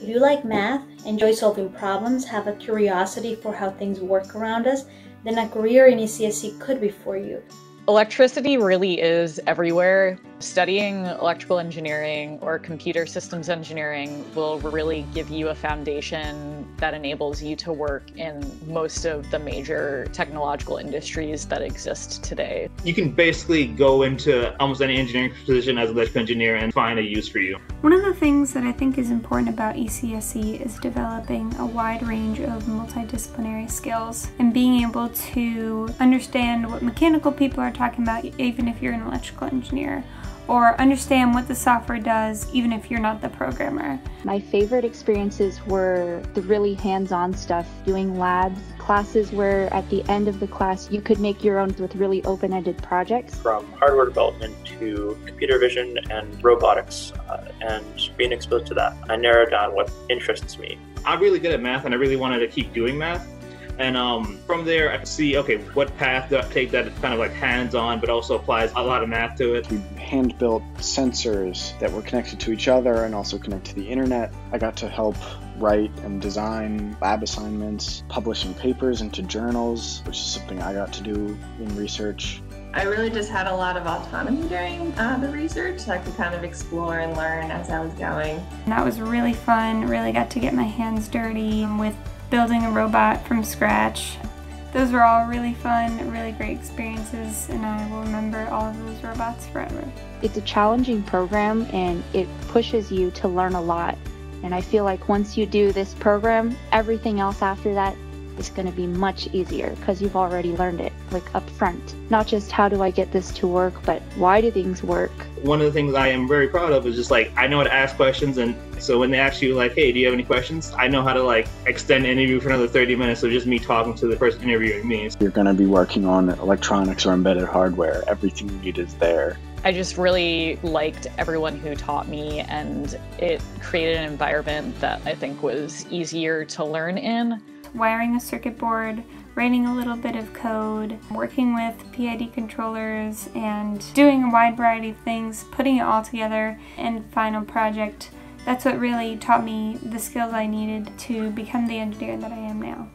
If you like math, enjoy solving problems, have a curiosity for how things work around us, then a career in ECSE could be for you. Electricity really is everywhere. Studying electrical engineering or computer systems engineering will really give you a foundation that enables you to work in most of the major technological industries that exist today. You can basically go into almost any engineering position as an electrical engineer and find a use for you. One of the things that I think is important about ECSE is developing a wide range of multidisciplinary skills and being able to understand what mechanical people are talking about even if you're an electrical engineer or understand what the software does even if you're not the programmer. My favorite experiences were the really hands-on stuff, doing labs, classes where at the end of the class you could make your own with really open-ended projects. From hardware development to computer vision and robotics uh, and being exposed to that, I narrowed down what interests me. I'm really good at math and I really wanted to keep doing math. And um, from there, I could see, okay, what path do I take that is kind of like hands-on, but also applies a lot of math to it. We hand-built sensors that were connected to each other and also connect to the internet. I got to help write and design lab assignments, publishing papers into journals, which is something I got to do in research. I really just had a lot of autonomy during uh, the research, so I could kind of explore and learn as I was going. And that was really fun, really got to get my hands dirty with building a robot from scratch. Those were all really fun, really great experiences, and I will remember all of those robots forever. It's a challenging program and it pushes you to learn a lot. And I feel like once you do this program, everything else after that is going to be much easier because you've already learned it, like up front. Not just how do I get this to work, but why do things work? One of the things I am very proud of is just like I know how to ask questions, and so when they ask you like, "Hey, do you have any questions?" I know how to like extend an interview for another 30 minutes of just me talking to the person interviewing me. You're going to be working on electronics or embedded hardware. Everything you need is there. I just really liked everyone who taught me, and it created an environment that I think was easier to learn in wiring a circuit board, writing a little bit of code, working with PID controllers, and doing a wide variety of things, putting it all together in final project. That's what really taught me the skills I needed to become the engineer that I am now.